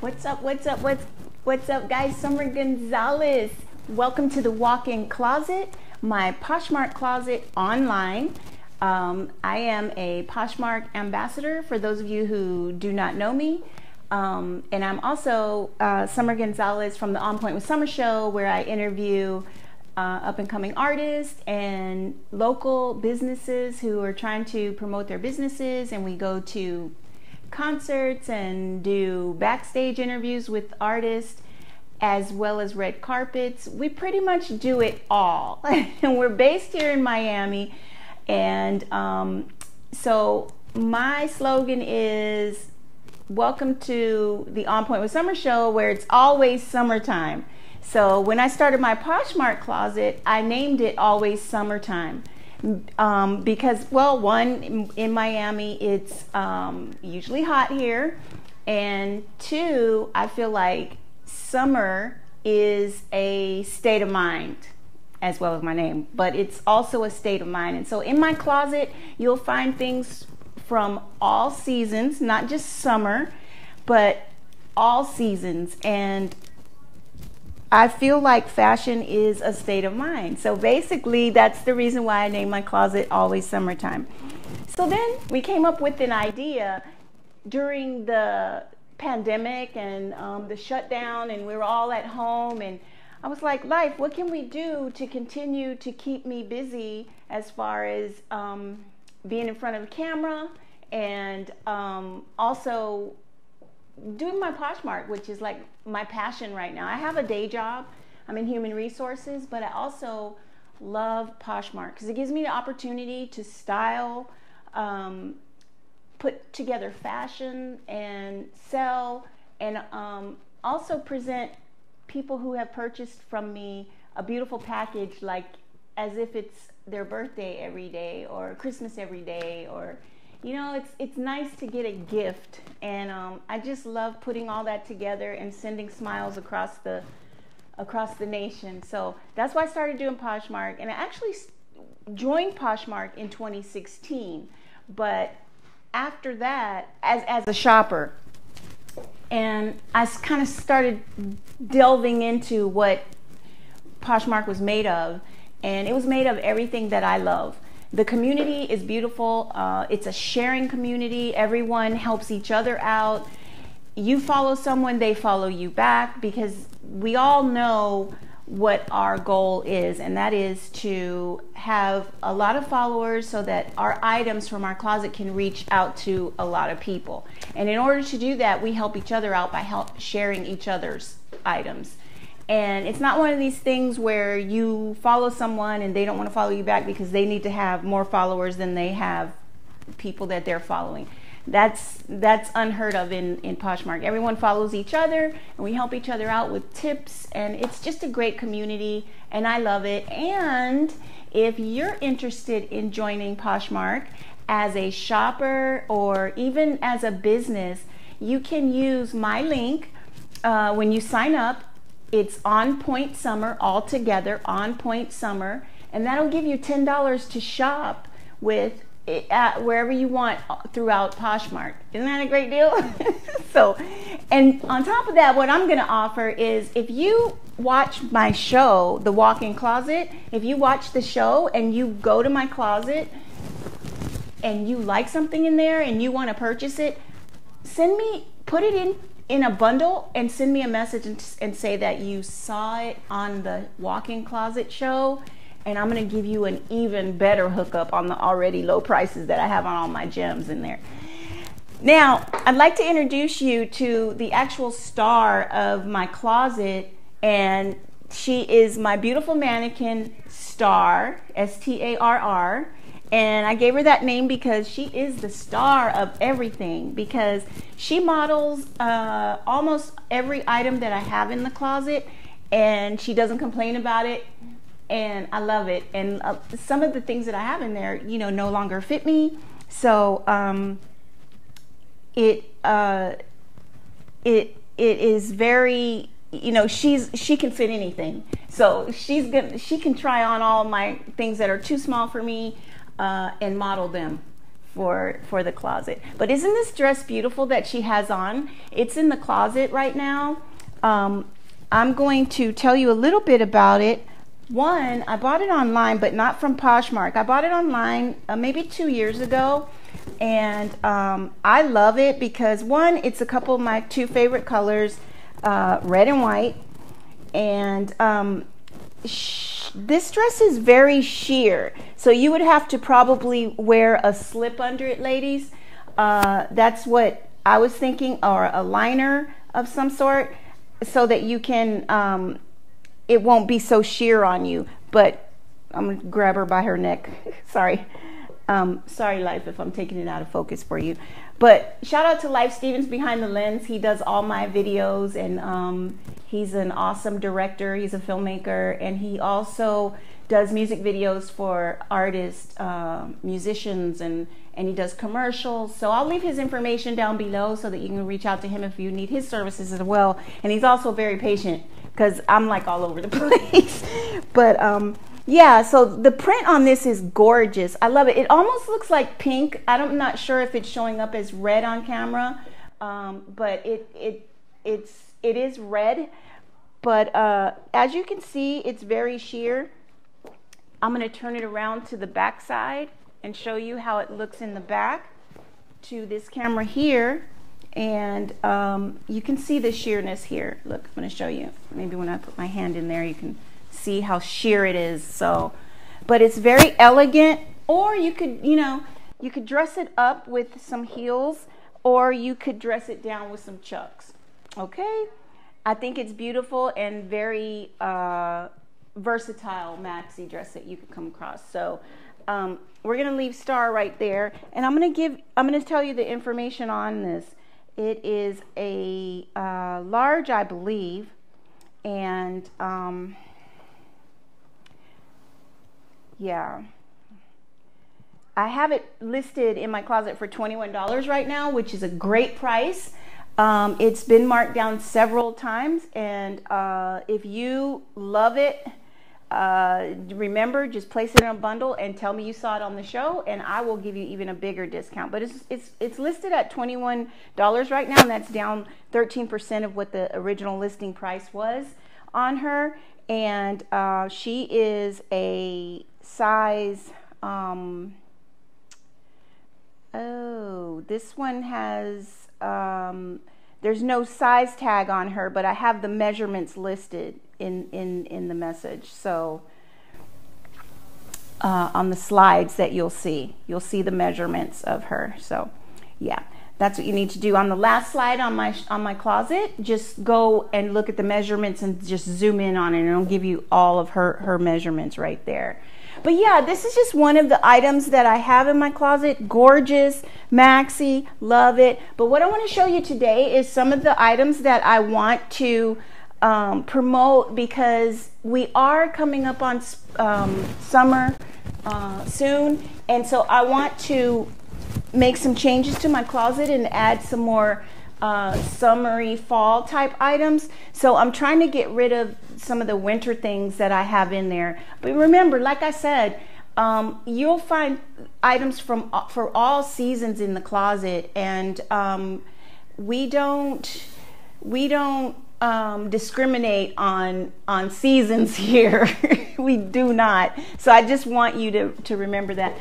What's up? What's up? What's what's up, guys? Summer Gonzalez. Welcome to the Walk-in Closet, my Poshmark closet online. Um, I am a Poshmark ambassador for those of you who do not know me. Um, and I'm also uh, Summer Gonzalez from the On Point with Summer show, where I interview uh, up and coming artists and local businesses who are trying to promote their businesses. And we go to concerts and do backstage interviews with artists as well as red carpets. We pretty much do it all. and we're based here in Miami. And um, so my slogan is Welcome to the On Point with Summer show where it's always summertime. So when I started my Poshmark closet, I named it Always Summertime. Um, because, well, one, in, Miami, it's um, usually hot here. And two, I feel like summer is a state of mind as well as my name, but it's also a state of mind. And so in my closet, you'll find things from all seasons, not just summer, but all seasons. And I feel like fashion is a state of mind. So basically, that's the reason why I named my closet Always Summertime. So then we came up with an idea during the pandemic and um, the shutdown, and we were all at home. And I was like, Lyfe, what can we do to continue to keep me busy as far as um, being in front of a camera and um, also doing my Poshmark, which is like my passion right now. I have a day job. I'm in human resources, but I also love Poshmark because it gives me the opportunity to style, um, put together fashion, and sell, and um, also present people who have purchased from me a beautiful package, like as if it's their birthday every day or Christmas every day or you know it's it's nice to get a gift and um, i just love putting all that together and sending smiles across the across the nation. So that's why i started doing poshmark and i actually joined poshmark in 2016 but after that as, as a shopper and i kind of started delving into what poshmark was made of and it was made of everything that i love the community is beautiful. Uh, it's a sharing community. Everyone helps each other out. You follow someone, they follow you back because we all know what our goal is, and that is to have a lot of followers so that our items from our closet can reach out to a lot of people. And in order to do that, we help each other out by help sharing each other's items. And it's not one of these things where you follow someone and they don't want to follow you back because they need to have more followers than they have people that they're following. That's that's unheard of in, in Poshmark. Everyone follows each other and we help each other out with tips and it's just a great community and I love it. And if you're interested in joining Poshmark as a shopper or even as a business, you can use my link uh, when you sign up it's on point summer all together, on point summer, and that'll give you $10 to shop with eh, at wherever you want uh, throughout Poshmark. Isn't that a great deal? so, and on top of that, what I'm going to offer is if you watch my show, The Walk in Closet, if you watch the show and you go to my closet and you like something in there and you want to purchase it, send me, put it in in a bundle and send me a message and, and say that you saw it on the walk-in closet show and I'm going to give you an even better hookup on the already low prices that I have on all my gems in there. Now, I'd like to introduce you to the actual star of my closet, and she is my beautiful mannequin Starr, S T A R R. And I gave her that name because she is the star of everything because she models uh, almost every item that I have in the closet and she doesn't complain about it. And I love it. And uh, some of the things that I have in there, you know, no longer fit me. So um, it, uh, it, it is very you know she's she can fit anything so she's gonna she can try on all my things that are too small for me uh, and model them for for the closet. But isn't this dress beautiful that she has on? It's in the closet right now. Um, I'm going to tell you a little bit about it. One, I bought it online, but not from Poshmark. I bought it online uh, maybe two years ago, and um, I love it because one, it's a couple of my two favorite colors, uh, red and white, and um, this dress is very sheer, so you would have to probably wear a slip under it, ladies. Uh, that's what I was thinking, or a liner of some sort, so that you can, um, it won't be so sheer on you. But I'm gonna grab her by her neck. Sorry. Um, sorry, Lyfe, if I'm taking it out of focus for you. But shout out to Lyfe Stephens behind the lens. He does all my videos and um, he's an awesome director. He's a filmmaker and he also does music videos for artists, uh, musicians, and, and he does commercials. So I'll leave his information down below so that you can reach out to him if you need his services as well. And he's also very patient because I'm like all over the place. but um, yeah, so the print on this is gorgeous. I love it. It almost looks like pink. I'm not sure if it's showing up as red on camera, um, but it it it's it is red. But uh, as you can see, it's very sheer. I'm going to turn it around to the back side and show you how it looks in the back to this camera here. And um, you can see the sheerness here. Look, I'm going to show you. Maybe when I put my hand in there, you can see how sheer it is. So, but it's very elegant. Or you could, you know, you could dress it up with some heels or you could dress it down with some chucks. Okay? I think it's beautiful and very uh, versatile maxi dress that you could come across. So um, we're going to leave Starr right there. And I'm going to give, I'm going to tell you the information on this. It is a uh, large, I believe. And um, yeah. I have it listed in my closet for $21 right now, which is a great price. Um, it's been marked down several times, and uh, if you love it, uh, remember just place it in a bundle and tell me you saw it on the show, and I will give you even a bigger discount. But it's it's it's listed at twenty one dollars right now, and that's down thirteen percent of what the original listing price was on her. And uh, she is a size, um, oh, this one has, um, there's no size tag on her, but I have the measurements listed in, in, in the message. So uh, on the slides that you'll see, you'll see the measurements of her. So yeah that's what you need to do on the last slide on my on my closet just go and look at the measurements and just zoom in on it and it'll give you all of her her measurements right there but yeah, this is just one of the items that I have in my closet. Gorgeous, maxi, love it. But what I want to show you today is some of the items that I want to um, promote because we are coming up on um, summer uh, soon. And so I want to make some changes to my closet and add some more uh, summery fall type items. So I'm trying to get rid of some of the winter things that I have in there. But remember, like I said, um, you'll find items from uh, for all seasons in the closet, and um, we don't we don't um, discriminate on on seasons here. we do not. So I just want you to to remember that.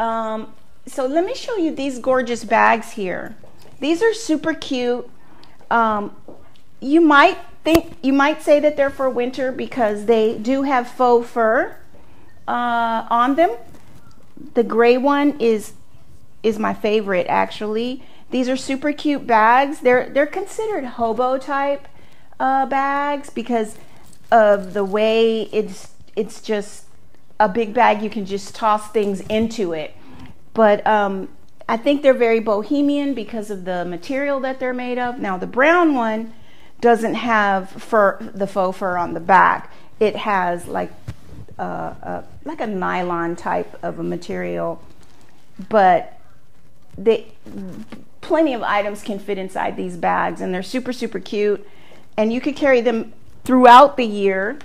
Um, so let me show you these gorgeous bags here. These are super cute. Um, you might think you might say that they're for winter because they do have faux fur uh, on them. The gray one is is my favorite actually. These are super cute bags. They're they're considered hobo type uh, bags because of the way it's it's just a big bag. You can just toss things into it. But um, I think they're very bohemian because of the material that they're made of. Now the brown one doesn't have fur, the faux fur on the back. It has like a, a, like a nylon type of a material, but they plenty of items can fit inside these bags, and they're super super cute. And you could carry them throughout the year,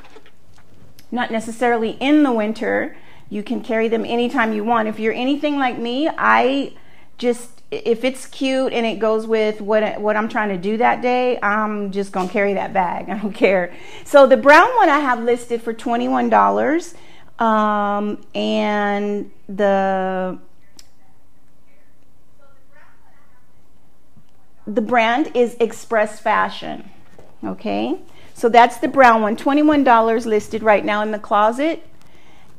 not necessarily in the winter. You can carry them anytime you want. If you're anything like me, I just if it's cute and it goes with what what I'm trying to do that day, I'm just gonna carry that bag. I don't care. So the brown one I have listed for twenty one dollars, um, and the the brand is Express Fashion. Okay, so that's the brown one, twenty one dollars listed right now in the closet.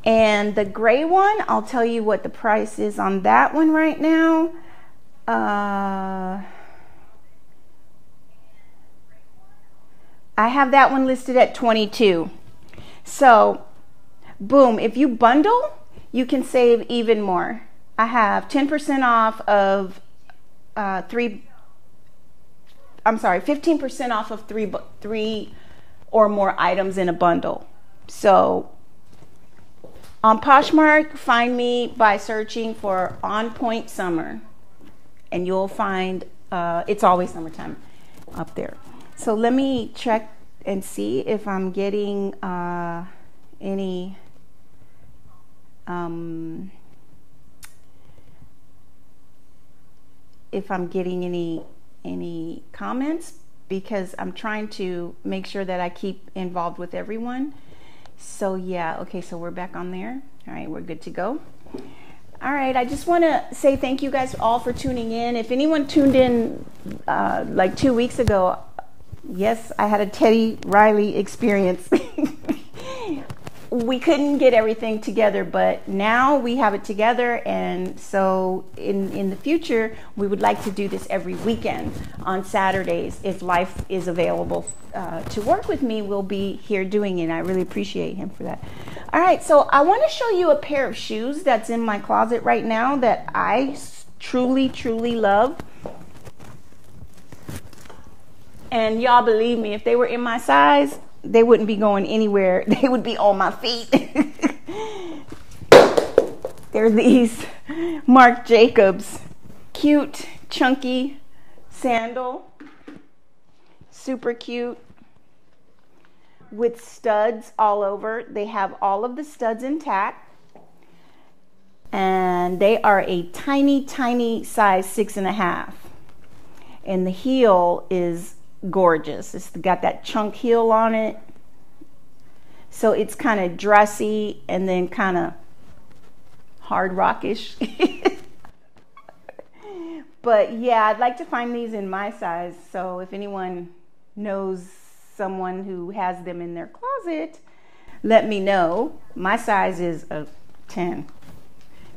And the gray one, I'll tell you what the price is on that one right now. Uh, I have that one listed at 22. So, boom, if you bundle, you can save even more. I have 10% off of uh, three, I'm sorry, 15% off of three, three or more items in a bundle. So, on Poshmark, find me by searching for On Point Summer, and you'll find uh, it's always summertime up there. So let me check and see if I'm getting uh, any. Um, if I'm getting any any comments because I'm trying to make sure that I keep involved with everyone. So yeah, okay, so we're back on there. All right, we're good to go. All right, I just want to say thank you guys all for tuning in. If anyone tuned in uh, like two weeks ago, yes, I had a Teddy Riley experience. we couldn't get everything together, but now we have it together. And so in, in the future, we would like to do this every weekend on Saturdays. If Lyfe is available uh, to work with me, we'll be here doing it. I really appreciate him for that. All right, so I want to show you a pair of shoes that's in my closet right now that I truly, truly love. And y'all believe me, if they were in my size, they wouldn't be going anywhere. They would be on my feet. There's these Marc Jacobs cute, chunky sandal. Super cute with studs all over. They have all of the studs intact. And they are a tiny, tiny size six and a half. And the heel is gorgeous. It's got that chunk heel on it. So it's kind of dressy and then kind of hard rockish. but yeah, I'd like to find these in my size. So if anyone knows someone who has them in their closet, let me know. My size is a 10.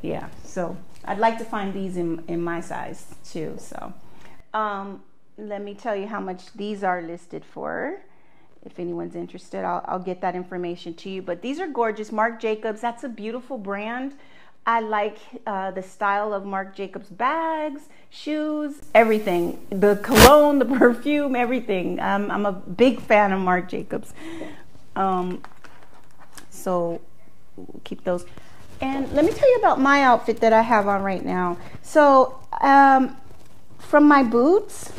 Yeah, so I'd like to find these in, in my size too. So, um, let me tell you how much these are listed for. If anyone's interested, I'll, I'll get that information to you. But these are gorgeous. Marc Jacobs, that's a beautiful brand. I like uh, the style of Marc Jacobs bags, shoes, everything. The cologne, the perfume, everything. Um, I'm a big fan of Marc Jacobs. Um, so we'll keep those. And let me tell you about my outfit that I have on right now. So um, from my boots,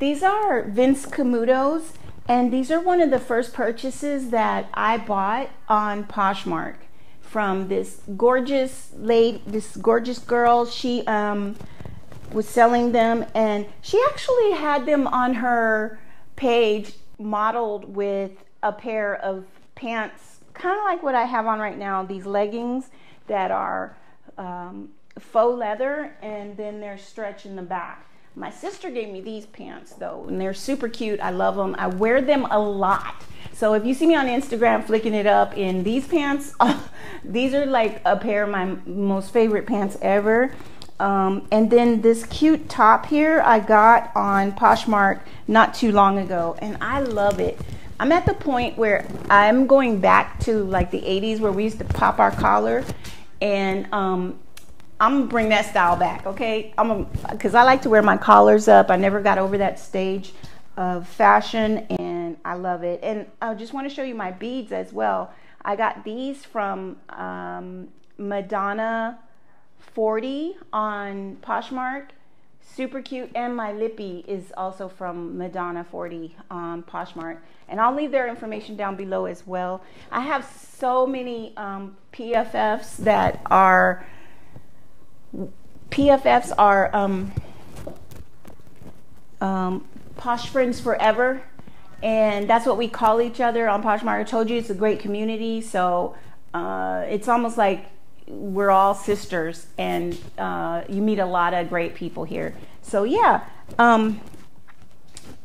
these are Vince Camuto's, and these are one of the first purchases that I bought on Poshmark from this gorgeous lady, this gorgeous girl. She um, was selling them, and she actually had them on her page modeled with a pair of pants, kind of like what I have on right now. These leggings that are um, faux leather, and then they're stretch in the back. My sister gave me these pants though, and they're super cute. I love them. I wear them a lot. So if you see me on Instagram flicking it up in these pants, these are like a pair of my most favorite pants ever. Um, and then this cute top here I got on Poshmark not too long ago, and I love it. I'm at the point where I'm going back to like the 80s where we used to pop our collar, and um, I'm gonna bring that style back, okay? I'm because I like to wear my collars up. I never got over that stage of fashion, and I love it. And I just want to show you my beads as well. I got these from um, Madonna 40 on Poshmark. Super cute, and my lippy is also from Madonna 40 on Poshmark. And I'll leave their information down below as well. I have so many um, PFFs that are PFFs are um, um, Posh Friends Forever, and that's what we call each other on Poshmark. I told you it's a great community, so uh, it's almost like we're all sisters, and uh, you meet a lot of great people here. So yeah, um,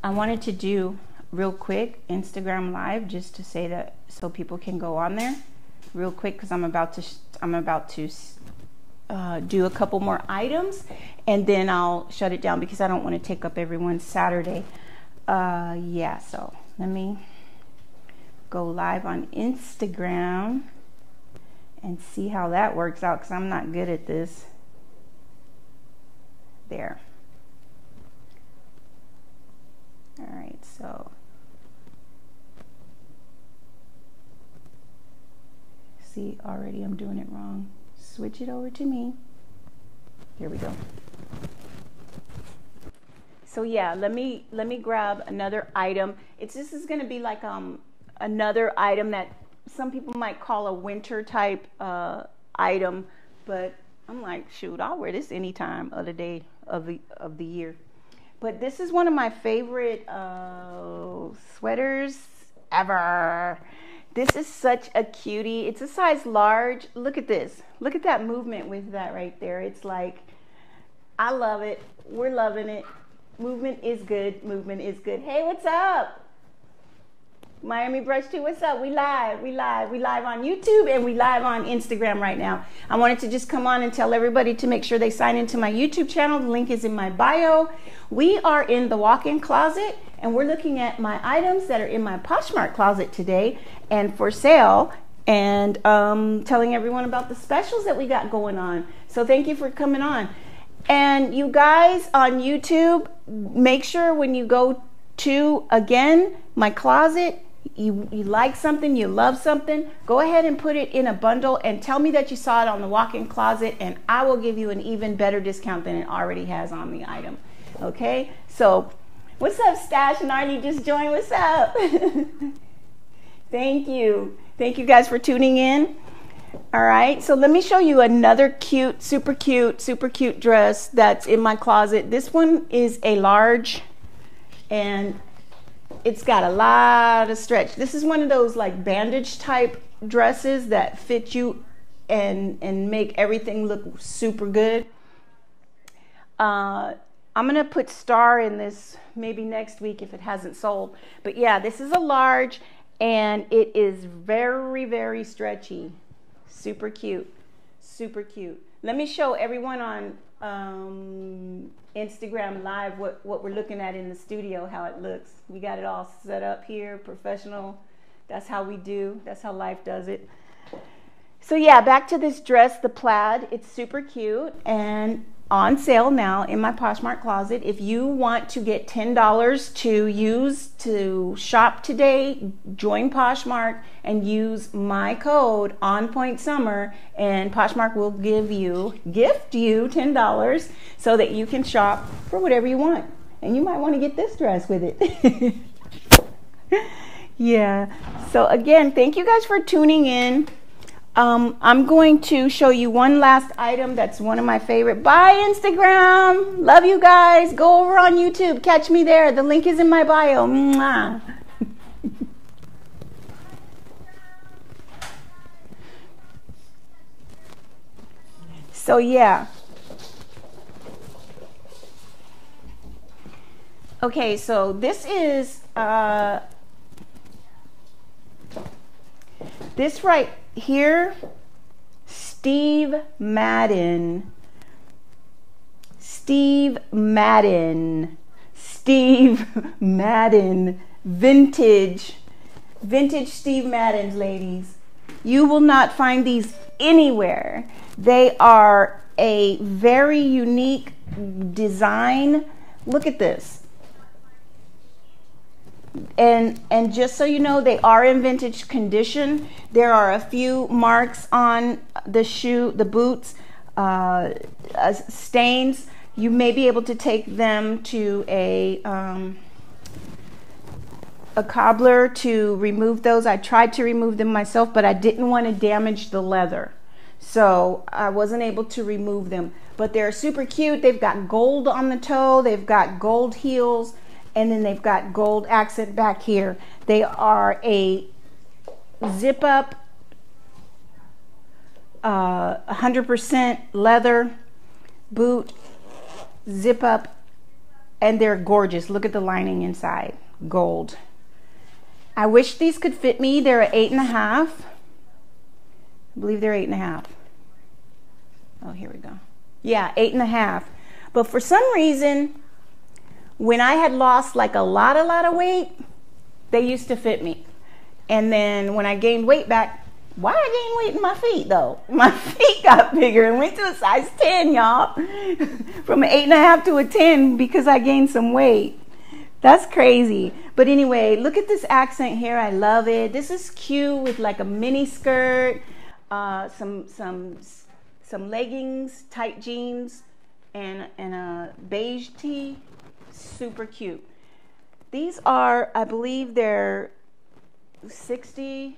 I wanted to do real quick Instagram live just to say that so people can go on there real quick because I'm about to I'm about to uh, do a couple more items and then I'll shut it down because I don't want to take up everyone's Saturday. Uh, yeah, so let me go live on Instagram and see how that works out because I'm not good at this. There. All right, so see already I'm doing it wrong. Switch it over to me. Here we go. So yeah, let me let me grab another item. It's this is going to be like um another item that some people might call a winter type uh, item, but I'm like, shoot, I'll wear this any time of the day of the of the year. But this is one of my favorite uh, sweaters ever. This is such a cutie. It's a size large. Look at this. Look at that movement with that right there. It's like, I love it. We're loving it. Movement is good. Movement is good. Hey, what's up? Miami Brush 2, what's up? We live, we live, we live on YouTube and we live on Instagram right now. I wanted to just come on and tell everybody to make sure they sign into my YouTube channel. The link is in my bio. We are in the walk-in closet and we're looking at my items that are in my Poshmark closet today and for sale and um, telling everyone about the specials that we got going on. So thank you for coming on. And you guys on YouTube, make sure when you go to, again, my closet, you, you like something, you love something, go ahead and put it in a bundle and tell me that you saw it on the walk-in closet and I will give you an even better discount than it already has on the item. Okay? So, what's up, Stash and Arlie just joined. What's up? Thank you. Thank you guys for tuning in. All right, so let me show you another cute, super cute, super cute dress that's in my closet. This one is a large and it's got a lot of stretch. This is one of those like bandage type dresses that fit you and and make everything look super good. Uh, I'm gonna put Starr in this maybe next week if it hasn't sold. But yeah, this is a large and it is very very stretchy, super cute, super cute. Let me show everyone on um, Instagram live what, what we're looking at in the studio, how it looks. We got it all set up here, professional. That's how we do. That's how Lyfe does it. So yeah, back to this dress, the plaid. It's super cute and on sale now in my Poshmark closet. If you want to get $10 to use to shop today, join Poshmark and use my code on point summer and Poshmark will give you, gift you $10 so that you can shop for whatever you want. And you might want to get this dress with it. yeah. So again, thank you guys for tuning in. Um, I'm going to show you one last item that's one of my favorite. Bye, Instagram. Love you guys. Go over on YouTube. Catch me there. The link is in my bio. Mwah. so, yeah. Okay, so this is uh, this right here, Steve Madden. Steve Madden. Steve Madden. Vintage. Vintage Steve Maddens, ladies. You will not find these anywhere. They are a very unique design. Look at this and and just so you know they are in vintage condition. There are a few marks on the shoe the boots uh, uh, stains. You may be able to take them to a um, a cobbler to remove those. I tried to remove them myself but I didn't want to damage the leather. So I wasn't able to remove them. But they're super cute. They've got gold on the toe, they've got gold heels, and then they've got gold accent back here. They are a zip up, uh, 100% leather boot, zip up, and they're gorgeous. Look at the lining inside, gold. I wish these could fit me. They're an eight and a half. I believe they're eight and a half. Oh, here we go. Yeah, eight and a half. But for some reason, when I had lost like a lot, a lot of weight, they used to fit me. And then when I gained weight back, why I gained weight in my feet though? My feet got bigger and went to a size 10, y'all. From an eight and a half to a 10 because I gained some weight. That's crazy. But anyway, look at this accent here. I love it. This is cute with like a mini skirt, uh, some some some leggings, tight jeans, and and a beige tee. Super cute. These are, I believe, they're sixty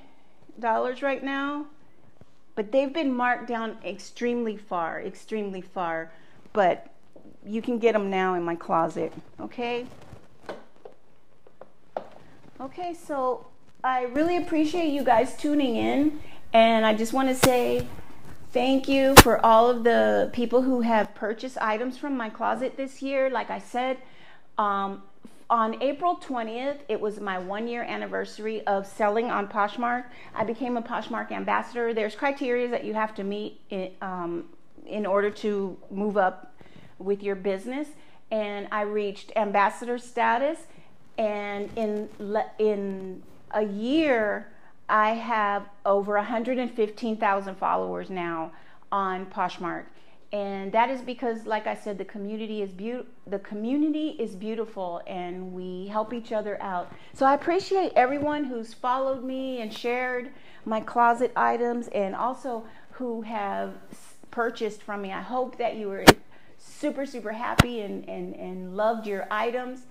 dollars right now, but they've been marked down extremely far, extremely far. But you can get them now in my closet. Okay. Okay, so I really appreciate you guys tuning in, and I just want to say thank you for all of the people who have purchased items from my closet this year. Like I said, um, on April 20th, it was my one year anniversary of selling on Poshmark. I became a Poshmark ambassador. There's criteria that you have to meet in, um, in order to move up with your business, and I reached ambassador status and in in a year I have over 115,000 followers now on Poshmark. And that is because like I said the community is beautiful the community is beautiful and we help each other out. So I appreciate everyone who's followed me and shared my closet items and also who have purchased from me. I hope that you were super super happy and and and loved your items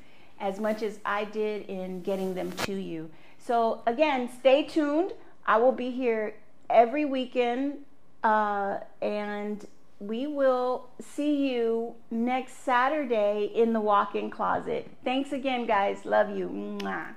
as much as I did in getting them to you. So, again, stay tuned. I will be here every weekend, uh, and we will see you next Saturday in the walk in closet. Thanks again, guys. Love you. Mwah.